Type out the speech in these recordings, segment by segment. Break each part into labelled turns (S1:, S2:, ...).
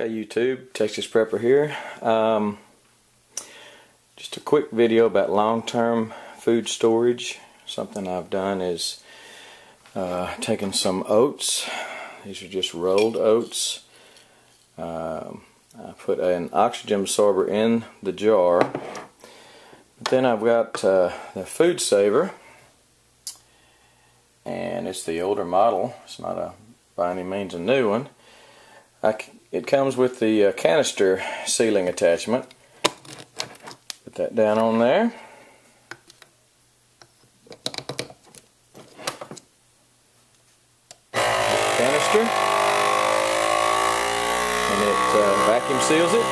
S1: Okay, YouTube, Texas Prepper here. Um, just a quick video about long-term food storage. Something I've done is uh, taken some oats. These are just rolled oats. Um, I put an oxygen absorber in the jar. Then I've got uh, the Food Saver, and it's the older model. It's not a by any means a new one. I, it comes with the uh, canister sealing attachment. Put that down on there. Canister. And it uh, vacuum seals it.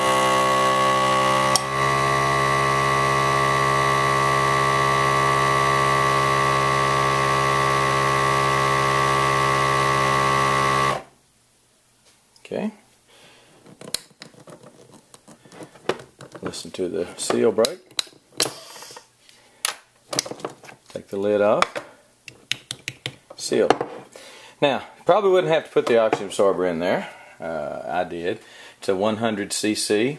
S1: Okay. Listen to the seal break. Take the lid off. Seal. Now, probably wouldn't have to put the oxygen absorber in there. Uh, I did. It's a 100 cc.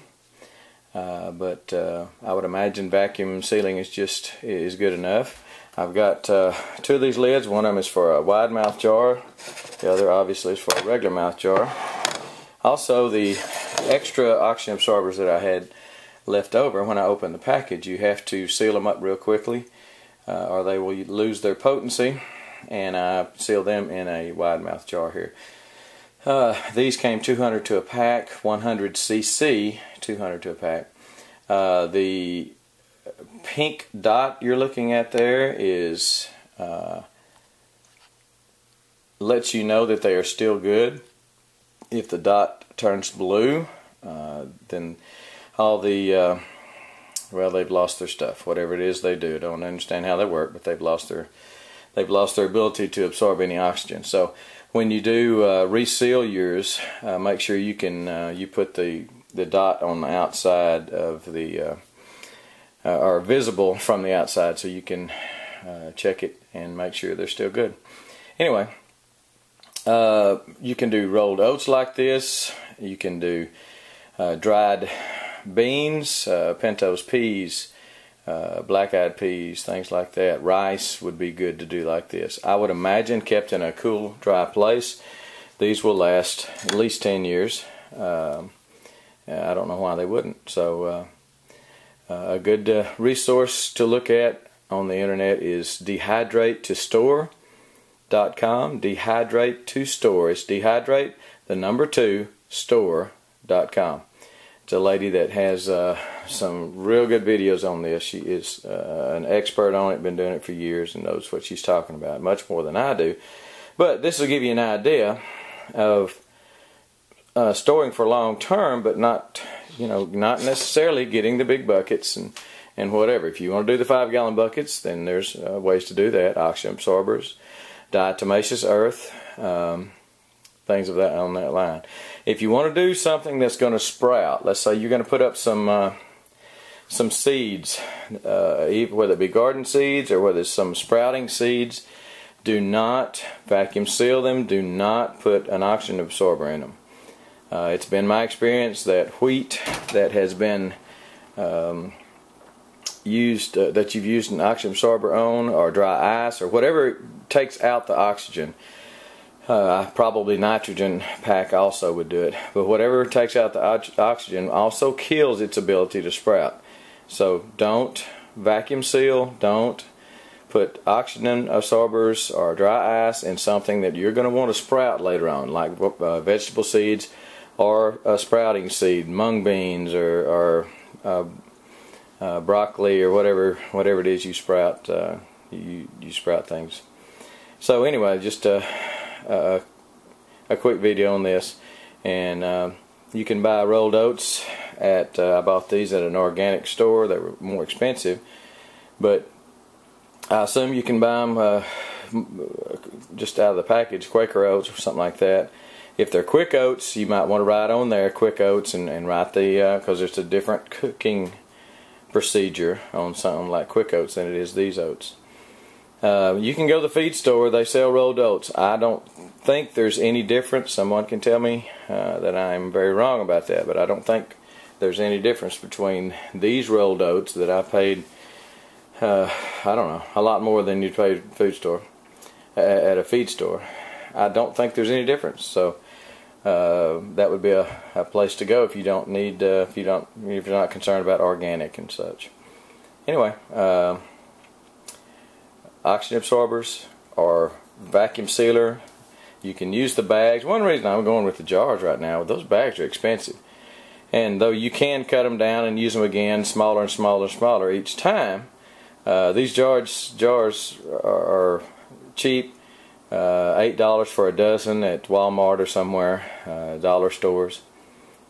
S1: Uh, but uh, I would imagine vacuum sealing is just is good enough. I've got uh, two of these lids. One of them is for a wide mouth jar. The other obviously is for a regular mouth jar. Also, the extra oxygen absorbers that I had left over, when I open the package, you have to seal them up real quickly uh, or they will lose their potency. And I seal them in a wide mouth jar here. Uh, these came 200 to a pack, 100 cc, 200 to a pack. Uh, the pink dot you're looking at there is uh, lets you know that they are still good if the dot turns blue, uh, then all the, uh, well, they've lost their stuff. Whatever it is they do, don't understand how they work, but they've lost their, they've lost their ability to absorb any oxygen. So when you do uh, reseal yours, uh, make sure you can uh, you put the the dot on the outside of the uh, or visible from the outside, so you can check it and make sure they're still good. Anyway, uh, you can do rolled oats like this. You can do uh, dried beans, uh, pintos peas, uh, black-eyed peas, things like that. Rice would be good to do like this. I would imagine kept in a cool, dry place, these will last at least 10 years. Um, I don't know why they wouldn't. So uh, a good resource to look at on the internet is Dehydrate to Store dot com dehydrate to store it's dehydrate the number two store dot com it's a lady that has uh, some real good videos on this. She is uh, an expert on it been doing it for years and knows what she's talking about much more than I do. But this will give you an idea of uh, storing for long term but not you know not necessarily getting the big buckets and and whatever. If you want to do the five gallon buckets then there's uh, ways to do that. Oxygen absorbers diatomaceous earth, um, things of that on that line. If you want to do something that's going to sprout, let's say you're going to put up some uh, some seeds, uh, whether it be garden seeds or whether it's some sprouting seeds, do not vacuum seal them. Do not put an oxygen absorber in them. Uh, it's been my experience that wheat that has been um, used uh, that you've used an oxygen absorber on or dry ice or whatever takes out the oxygen uh, probably nitrogen pack also would do it. But whatever takes out the oxygen also kills its ability to sprout. So don't vacuum seal don't put oxygen absorbers or dry ice in something that you're going to want to sprout later on like uh, vegetable seeds or a sprouting seed mung beans or, or uh, uh, broccoli or whatever whatever it is you sprout uh, you you sprout things. So anyway just a, a, quick video on this. And uh, you can buy rolled oats at uh, I bought these at an organic store. They were more expensive but I assume you can buy them uh, just out of the package Quaker oats or something like that. If they're quick oats you might want to write on there quick oats and, and write the because uh, it's a different cooking procedure on something like quick oats than it is these oats. Uh, you can go to the feed store, they sell rolled oats. I don't think there's any difference. Someone can tell me uh, that I'm very wrong about that, but I don't think there's any difference between these rolled oats that I paid, uh, I don't know, a lot more than you paid food store at a feed store. I don't think there's any difference. So uh, that would be a, a, place to go if you don't need uh, if you don't if you're not concerned about organic and such. Anyway, uh, oxygen absorbers or vacuum sealer. You can use the bags. One reason I'm going with the jars right now, those bags are expensive. And though you can cut them down and use them again, smaller and smaller and smaller each time, uh, these jars jars are cheap uh, eight dollars for a dozen at Walmart or somewhere, uh, dollar stores,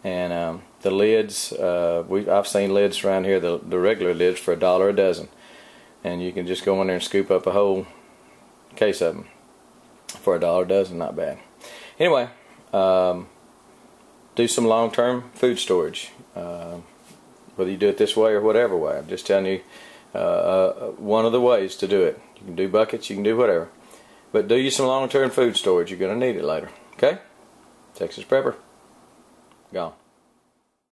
S1: and um, the lids. Uh, we I've seen lids around here, the the regular lids for a dollar a dozen, and you can just go in there and scoop up a whole case of them for a dollar a dozen. Not bad. Anyway, um, do some long-term food storage. Uh, whether you do it this way or whatever way, I'm just telling you uh, uh, one of the ways to do it. You can do buckets, you can do whatever. But do you some long-term food storage. You're going to need it later. Okay? Texas Prepper. Gone.